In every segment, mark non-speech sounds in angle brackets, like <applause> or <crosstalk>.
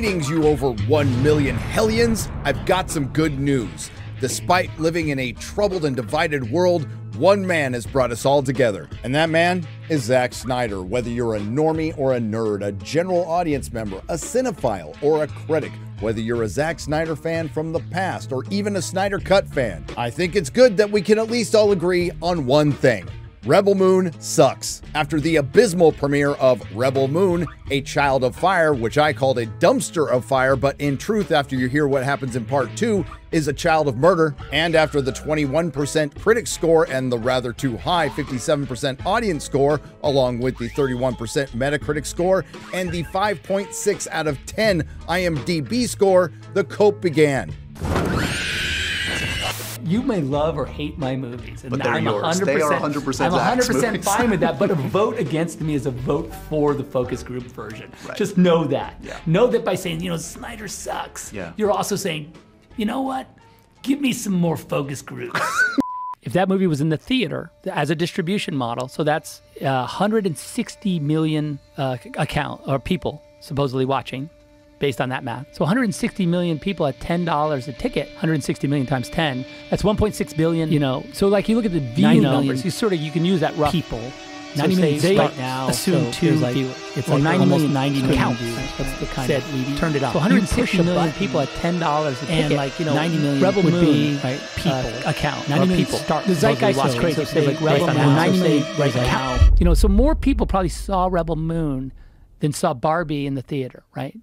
Greetings, you over 1 million Hellions. I've got some good news. Despite living in a troubled and divided world, one man has brought us all together. And that man is Zack Snyder. Whether you're a normie or a nerd, a general audience member, a cinephile, or a critic, whether you're a Zack Snyder fan from the past or even a Snyder Cut fan, I think it's good that we can at least all agree on one thing. Rebel Moon sucks. After the abysmal premiere of Rebel Moon, A Child of Fire, which I called a dumpster of fire, but in truth, after you hear what happens in part two, is a child of murder, and after the 21% critic score and the rather too high 57% audience score, along with the 31% Metacritic score and the 5.6 out of 10 IMDb score, the cope began you may love or hate my movies, and but they're I'm yours. 100%, they are 100% I'm 100% movies. fine with that. But a <laughs> vote against me is a vote for the focus group version. Right. Just know that. Yeah. Know that by saying, you know, Snyder sucks. Yeah. You're also saying, you know what? Give me some more focus groups. <laughs> if that movie was in the theater as a distribution model, so that's uh, 160 million uh, account or people supposedly watching based on that math. So 160 million people at $10 a ticket, 160 million times 10, that's 1.6 billion, you know. So like you look at the view numbers, you sort of, you can use that rough. People. 90 so million right now. Assume so two like, viewers. It's well, like 90 almost million 90 million counts. views. That's the kind Said, of turned it off. So 160 You push a million button, people at $10 a ticket. and like you know 90 million Rebel would Moon, be right? people Uh, account 90 or million people. start- the zeitgeist is crazy. So say like Rebel Moon, that, 90 so million right now. You know, so more people probably saw Rebel Moon than saw Barbie in the theater, right?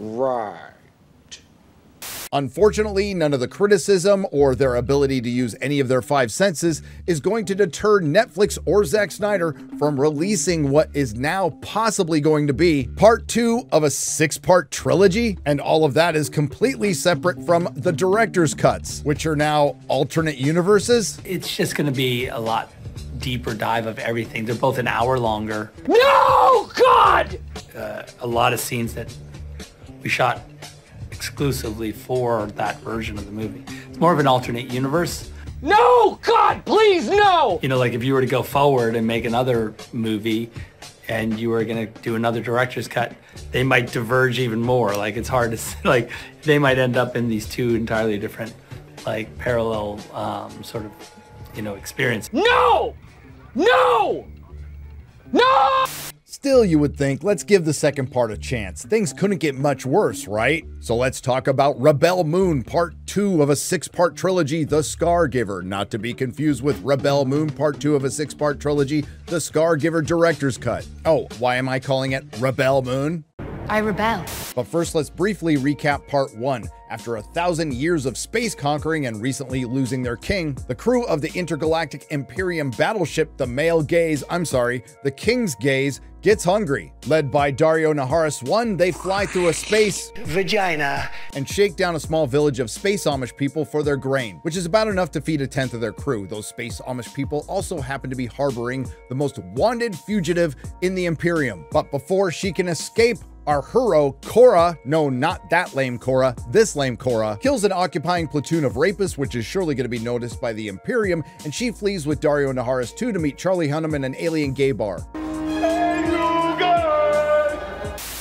Right. Unfortunately, none of the criticism or their ability to use any of their five senses is going to deter Netflix or Zack Snyder from releasing what is now possibly going to be part two of a six part trilogy. And all of that is completely separate from the director's cuts, which are now alternate universes. It's just going to be a lot deeper dive of everything. They're both an hour longer. No, God! Uh, a lot of scenes that we shot exclusively for that version of the movie. It's more of an alternate universe. No, God, please, no! You know, like if you were to go forward and make another movie and you were going to do another director's cut, they might diverge even more. Like it's hard to <laughs> say, like they might end up in these two entirely different like parallel um, sort of, you know, experience. No! No! No! Still, you would think, let's give the second part a chance. Things couldn't get much worse, right? So let's talk about Rebel Moon, part two of a six part trilogy, The Scar Giver. Not to be confused with Rebel Moon, part two of a six part trilogy, The Scar Giver Director's Cut. Oh, why am I calling it Rebel Moon? I rebel. But first, let's briefly recap part one. After a thousand years of space conquering and recently losing their king, the crew of the intergalactic Imperium battleship, the Male Gaze, I'm sorry, the King's Gaze, gets hungry. Led by Daario Naharis 1, they fly through a space Vagina. and shake down a small village of space Amish people for their grain, which is about enough to feed a tenth of their crew. Those space Amish people also happen to be harboring the most wanted fugitive in the Imperium. But before she can escape, our hero, Cora, no, not that lame Cora, this lame Cora, kills an occupying platoon of rapists, which is surely going to be noticed by the Imperium, and she flees with Daario Naharis 2 to meet Charlie Hunnam in an alien gay bar.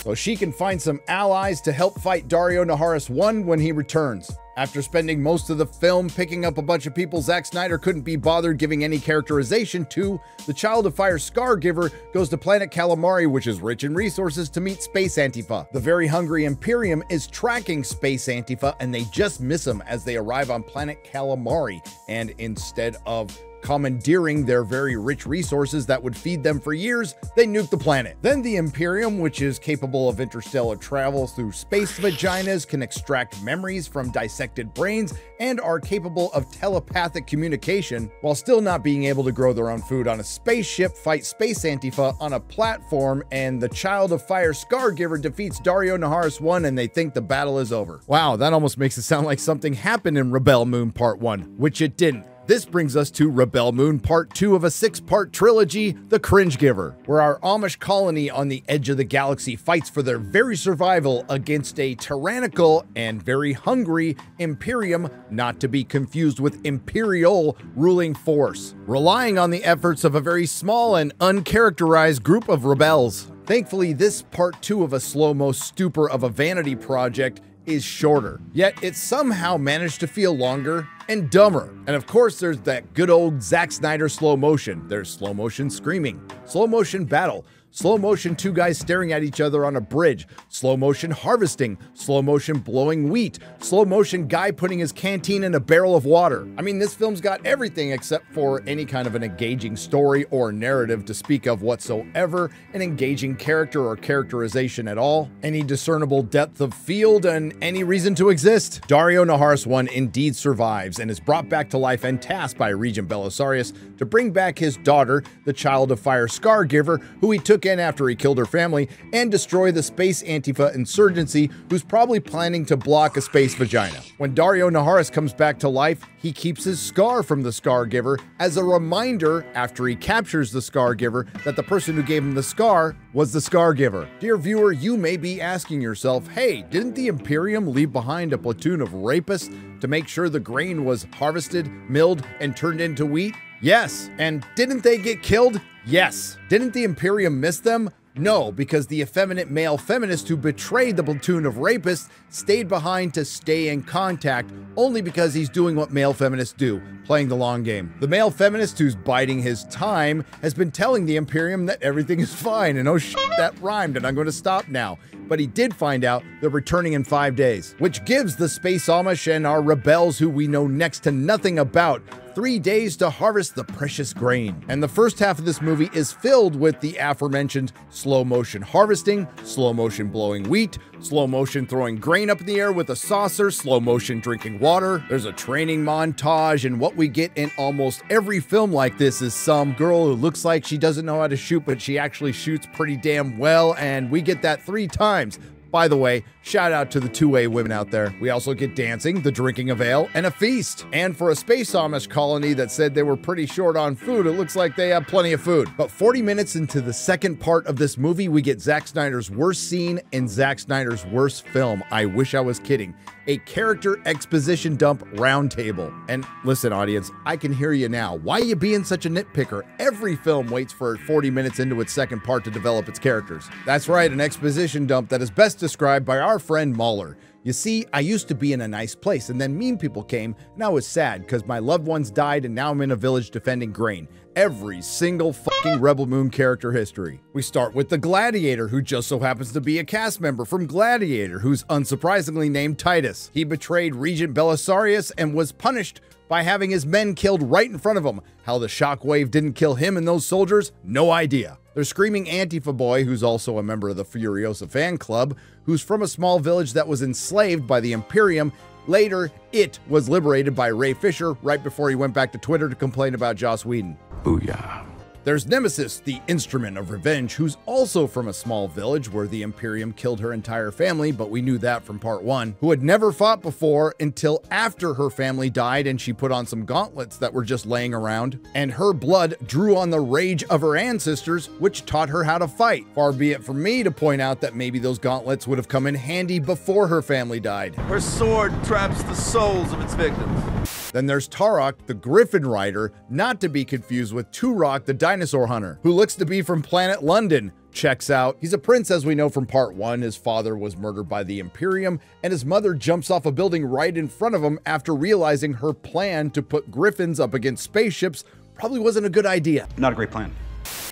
So she can find some allies to help fight Daario Naharis 1 when he returns. After spending most of the film picking up a bunch of people Zack Snyder couldn't be bothered giving any characterization to, the Child of Fire Scar Giver goes to planet Calamari, which is rich in resources, to meet Space Antifa. The very hungry Imperium is tracking Space Antifa, and they just miss him as they arrive on planet Calamari. And instead of commandeering their very rich resources that would feed them for years, they nuke the planet. Then the Imperium, which is capable of interstellar travel through space vaginas, can extract memories from dissected brains, and are capable of telepathic communication, while still not being able to grow their own food on a spaceship, fight Space Antifa on a platform, and the Child of Fire Scar Giver defeats Daario Naharis 1 and they think the battle is over. Wow, that almost makes it sound like something happened in Rebel Moon Part 1, which it didn't. This brings us to Rebel Moon Part 2 of a six part trilogy, The Cringe Giver, where our Amish colony on the edge of the galaxy fights for their very survival against a tyrannical and very hungry Imperium, not to be confused with Imperial ruling force, relying on the efforts of a very small and uncharacterized group of rebels. Thankfully, this part two of a slow mo stupor of a vanity project is shorter, yet it somehow managed to feel longer and dumber. And of course, there's that good old Zack Snyder slow motion. There's slow motion screaming, slow motion battle, slow motion two guys staring at each other on a bridge, slow motion harvesting, slow motion blowing wheat, slow motion guy putting his canteen in a barrel of water. I mean, this film's got everything except for any kind of an engaging story or narrative to speak of whatsoever, an engaging character or characterization at all, any discernible depth of field, and any reason to exist. Daario Naharis 1 indeed survives and is brought back to life and tasked by Regent Belisarius to bring back his daughter, the Child of Fire Scargiver, who he took in after he killed her family, and destroy the Space Antifa insurgency, who's probably planning to block a space vagina. When Daario Naharis comes back to life, he keeps his scar from the Scar Giver as a reminder after he captures the Scar Giver that the person who gave him the scar was the Scar Giver. Dear viewer, you may be asking yourself, hey, didn't the Imperium leave behind a platoon of rapists to make sure the grain was harvested, milled, and turned into wheat? Yes. And didn't they get killed? Yes. Didn't the Imperium miss them? No, because the effeminate male feminist who betrayed the platoon of rapists stayed behind to stay in contact only because he's doing what male feminists do, playing the long game. The male feminist who's biding his time has been telling the Imperium that everything is fine and oh shit, that rhymed and I'm going to stop now. But he did find out they're returning in five days, which gives the Space Amish and our rebels who we know next to nothing about three days to harvest the precious grain. And the first half of this movie is filled with the aforementioned slow motion harvesting, slow motion blowing wheat, slow motion throwing grain up in the air with a saucer, slow motion drinking water. There's a training montage, and what we get in almost every film like this is some girl who looks like she doesn't know how to shoot, but she actually shoots pretty damn well, and we get that three times. By the way, shout out to the two way women out there. We also get dancing, the drinking of ale, and a feast. And for a space Amish colony that said they were pretty short on food, it looks like they have plenty of food. But 40 minutes into the second part of this movie, we get Zack Snyder's worst scene and Zack Snyder's worst film. I wish I was kidding. A character exposition dump roundtable. And listen, audience, I can hear you now. Why are you being such a nitpicker? Every film waits for 40 minutes into its second part to develop its characters. That's right, an exposition dump that is best described by our friend Mauler. You see, I used to be in a nice place, and then mean people came, and I was sad because my loved ones died, and now I'm in a village defending grain. Every single fucking Rebel Moon character history. We start with the Gladiator, who just so happens to be a cast member from Gladiator, who's unsurprisingly named Titus. He betrayed Regent Belisarius and was punished by having his men killed right in front of him. How the shockwave didn't kill him and those soldiers, no idea. There's Screaming Antifa Boy, who's also a member of the Furiosa fan club, who's from a small village that was enslaved by the Imperium. Later, it was liberated by Ray Fisher right before he went back to Twitter to complain about Joss Whedon. Booyah. There's Nemesis, the instrument of revenge, who's also from a small village where the Imperium killed her entire family, but we knew that from part one, who had never fought before until after her family died and she put on some gauntlets that were just laying around, and her blood drew on the rage of her ancestors, which taught her how to fight. Far be it from me to point out that maybe those gauntlets would have come in handy before her family died. Her sword traps the souls of its victims. Then there's Tarak, the Griffin Rider, not to be confused with Turok, the dinosaur hunter, who looks to be from planet London. Checks out. He's a prince, as we know from part one. His father was murdered by the Imperium, and his mother jumps off a building right in front of him after realizing her plan to put griffins up against spaceships probably wasn't a good idea. Not a great plan.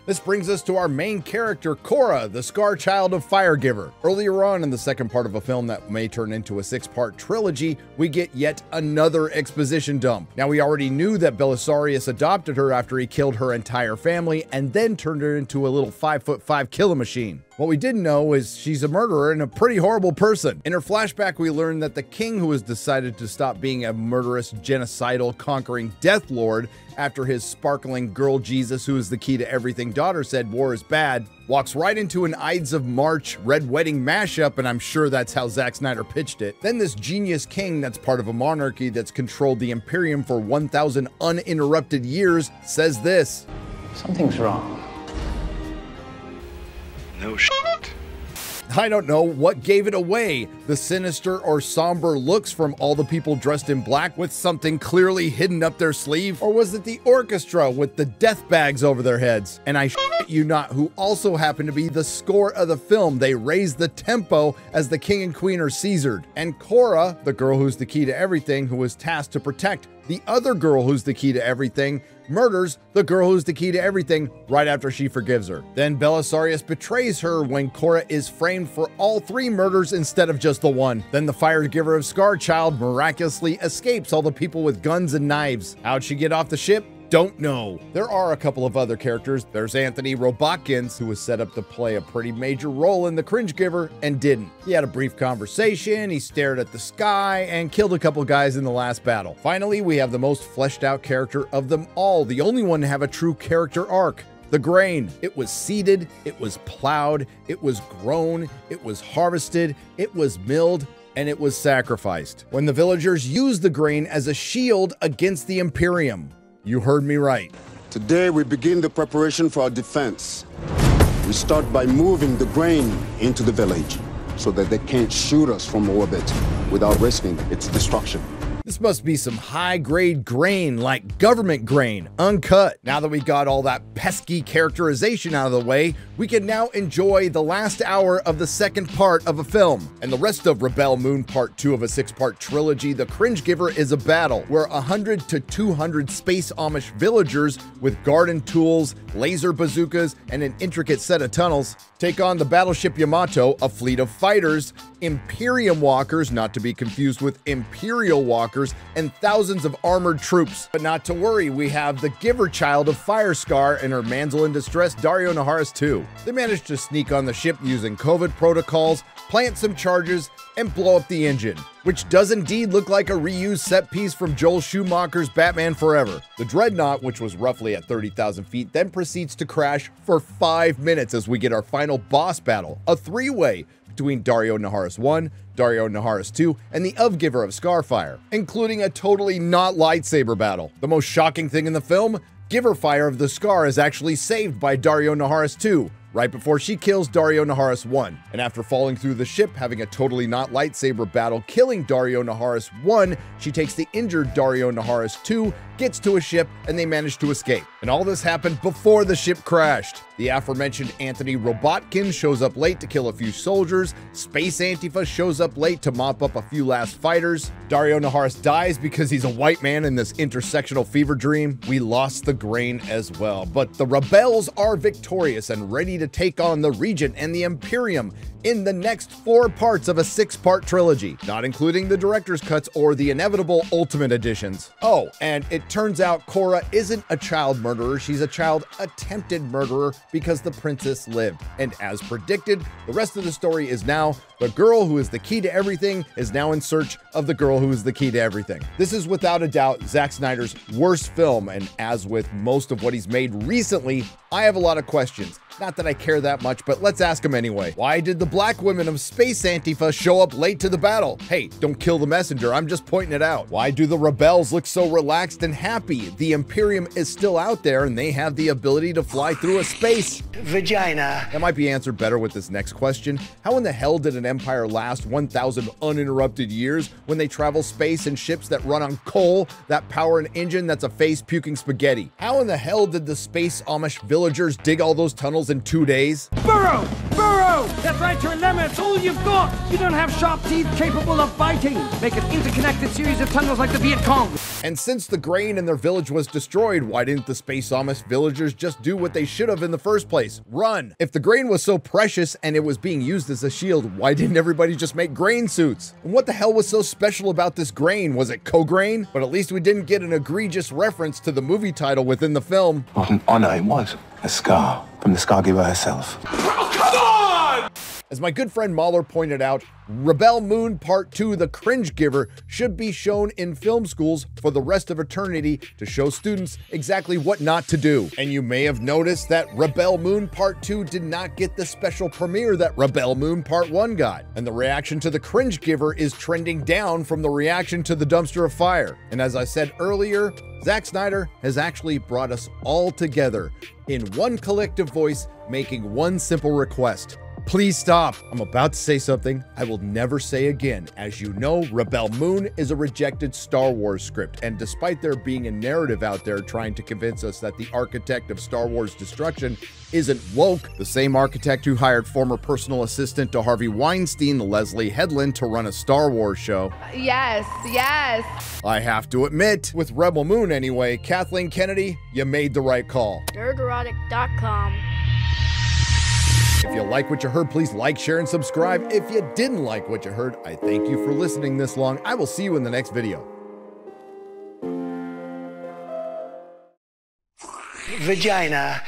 This brings us to our main character, Cora, the Scar Child of Firegiver. Earlier on in the second part of a film that may turn into a six part trilogy, we get yet another exposition dump. Now, we already knew that Belisarius adopted her after he killed her entire family and then turned her into a little 5 foot 5 killing machine. What we didn't know is she's a murderer and a pretty horrible person. In her flashback, we learned that the king who has decided to stop being a murderous, genocidal, conquering death lord after his sparkling girl Jesus, who is the key to everything daughter said war is bad, walks right into an Ides of March Red Wedding mashup, and I'm sure that's how Zack Snyder pitched it. Then this genius king that's part of a monarchy that's controlled the Imperium for 1,000 uninterrupted years says this. Something's wrong. No shit. I don't know what gave it away. The sinister or somber looks from all the people dressed in black with something clearly hidden up their sleeve? Or was it the orchestra with the death bags over their heads? And I you not, who also happened to be the score of the film. They raised the tempo as the king and queen are Caesared. And Cora, the girl who's the key to everything, who was tasked to protect the other girl who's the key to everything, murders the girl who's the key to everything right after she forgives her. Then Belisarius betrays her when Cora is framed for all three murders instead of just the one. Then the fire giver of Scarchild miraculously escapes all the people with guns and knives. How'd she get off the ship? Don't know. There are a couple of other characters. There's Anthony Robotkins, who was set up to play a pretty major role in The Cringe Giver and didn't. He had a brief conversation, he stared at the sky, and killed a couple guys in the last battle. Finally, we have the most fleshed out character of them all, the only one to have a true character arc. The grain. It was seeded, it was plowed, it was grown, it was harvested, it was milled, and it was sacrificed. When the villagers used the grain as a shield against the Imperium. You heard me right. Today we begin the preparation for our defense. We start by moving the grain into the village so that they can't shoot us from orbit without risking its destruction. This must be some high grade grain like government grain, uncut. Now that we've got all that pesky characterization out of the way, we can now enjoy the last hour of the second part of a film. And the rest of Rebel Moon Part 2 of a six part trilogy, The Cringe Giver is a battle where 100 to 200 space Amish villagers with garden tools, laser bazookas, and an intricate set of tunnels take on the battleship Yamato, a fleet of fighters, Imperium walkers, not to be confused with Imperial walkers, and thousands of armored troops. But not to worry, we have the giver child of Firescar and her manzel in distress, Daario Naharis too. They managed to sneak on the ship using COVID protocols, plant some charges, and blow up the engine, which does indeed look like a reused set piece from Joel Schumacher's Batman Forever. The Dreadnought, which was roughly at 30,000 feet, then proceeds to crash for five minutes as we get our final boss battle, a three way between Daario Naharis 1, Daario Naharis 2, and the Giver of Scarfire, including a totally not lightsaber battle. The most shocking thing in the film Giver Fire of the Scar is actually saved by Daario Naharis 2, right before she kills Daario Naharis 1. And after falling through the ship, having a totally not lightsaber battle, killing Daario Naharis 1, she takes the injured Daario Naharis 2, gets to a ship, and they manage to escape. And all this happened before the ship crashed. The aforementioned Anthony Robotkin shows up late to kill a few soldiers. Space Antifa shows up late to mop up a few last fighters. Daario Naharis dies because he's a white man in this intersectional fever dream. We lost the grain as well, but the rebels are victorious and ready to take on the Regent and the Imperium in the next four parts of a six part trilogy, not including the director's cuts or the inevitable Ultimate editions. Oh, and it turns out Cora isn't a child murderer, she's a child attempted murderer because the princess lived. And as predicted, the rest of the story is now the girl who is the key to everything is now in search of the girl who is the key to everything. This is without a doubt Zack Snyder's worst film, and as with most of what he's made recently, I have a lot of questions. Not that I care that much, but let's ask him anyway. Why did the black women of Space Antifa show up late to the battle? Hey, don't kill the messenger, I'm just pointing it out. Why do the rebels look so relaxed and happy? The Imperium is still out there and they have the ability to fly through a space. Vagina. That might be answered better with this next question. How in the hell did an empire last 1,000 uninterrupted years when they travel space in ships that run on coal that power an engine that's a face puking spaghetti? How in the hell did the space Amish villagers dig all those tunnels in two days? Burrow! Burrow! That's right, your lemma, it's all you've got! You don't have sharp teeth capable of biting! Make an interconnected series of tunnels like the Viet Cong! And since the grain in their village was destroyed, why didn't the space Amish villagers just do what they should have in the first place? Run! If the grain was so precious and it was being used as a shield, why didn't everybody just make grain suits? And what the hell was so special about this grain? Was it co-grain? But at least we didn't get an egregious reference to the movie title within the film. What an honor it was. A scar from the Scargiver herself. Oh, As my good friend Mauler pointed out, Rebel Moon Part 2 The Cringe Giver should be shown in film schools for the rest of eternity to show students exactly what not to do. And you may have noticed that Rebel Moon Part 2 did not get the special premiere that Rebel Moon Part 1 got. And the reaction to The Cringe Giver is trending down from the reaction to The Dumpster of Fire. And as I said earlier, Zack Snyder has actually brought us all together in one collective voice, making one simple request Please stop. I'm about to say something I will never say again. As you know, Rebel Moon is a rejected Star Wars script, and despite there being a narrative out there trying to convince us that the architect of Star Wars destruction isn't woke, the same architect who hired former personal assistant to Harvey Weinstein, Leslie Headland, to run a Star Wars show. Yes, yes. I have to admit, with Rebel Moon anyway, Kathleen Kennedy, you made the right call. Dirterotic.com. If you like what you heard, please like, share, and subscribe. If you didn't like what you heard, I thank you for listening this long. I will see you in the next video. Vagina.